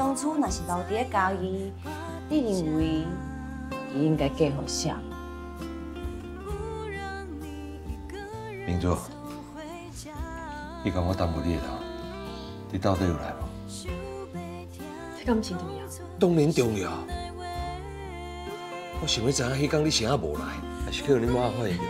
当初那是老爹教伊，你认为伊应该嫁给谁？明珠，你讲我耽误你了，你到底有来无？这感不重要？当然重要。我想要知影迄天你啥无来，还是叫你妈发现着？